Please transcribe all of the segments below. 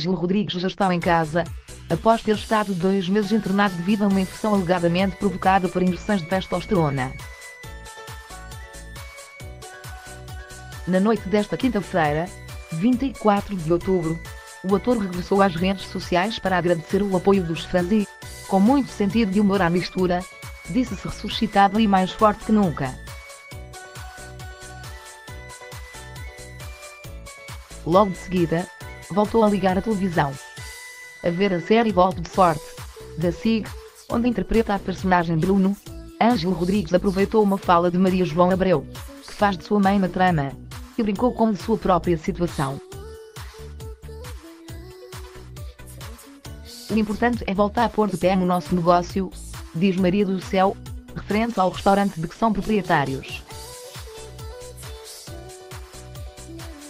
Ângelo Rodrigues já está em casa, após ter estado dois meses internado devido a uma infecção alegadamente provocada por injeções de testosterona. Na noite desta quinta-feira, 24 de outubro, o ator regressou às redes sociais para agradecer o apoio dos fãs e, com muito sentido de humor à mistura, disse-se ressuscitado e mais forte que nunca. Logo de seguida, voltou a ligar a televisão. A ver a série Golpe de Sorte, da SIG, onde interpreta a personagem Bruno, Ângelo Rodrigues aproveitou uma fala de Maria João Abreu, que faz de sua mãe na trama, e brincou com sua própria situação. O importante é voltar a pôr de pé no nosso negócio, diz Maria do Céu, referente ao restaurante de que são proprietários.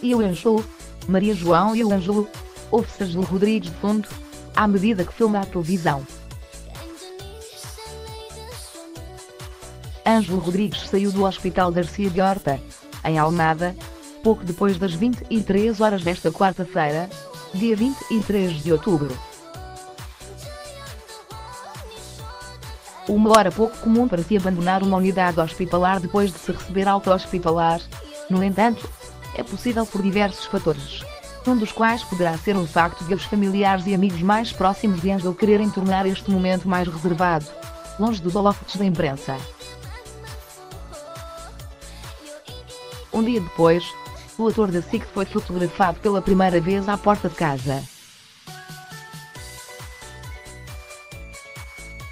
E o Ângelo, Maria João e o Ângelo, ouve-se Ângelo Rodrigues de fundo, à medida que filma a televisão. Ângelo Rodrigues saiu do Hospital Garcia de Horta, em Almada, pouco depois das 23 horas desta quarta-feira, dia 23 de outubro. Uma hora pouco comum para se abandonar uma unidade hospitalar depois de se receber alta hospitalar. No entanto, é possível por diversos fatores. Um dos quais poderá ser o facto de os familiares e amigos mais próximos de Ângelo quererem tornar este momento mais reservado, longe dos holofotes da imprensa. Um dia depois, o ator da SIC foi fotografado pela primeira vez à porta de casa.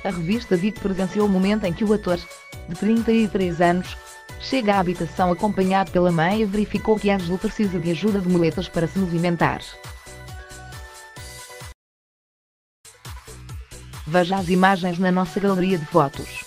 A revista VIP presenciou o momento em que o ator, de 33 anos, chega à habitação acompanhado pela mãe e verificou que Ângelo precisa de ajuda de muletas para se movimentar. Veja as imagens na nossa galeria de fotos.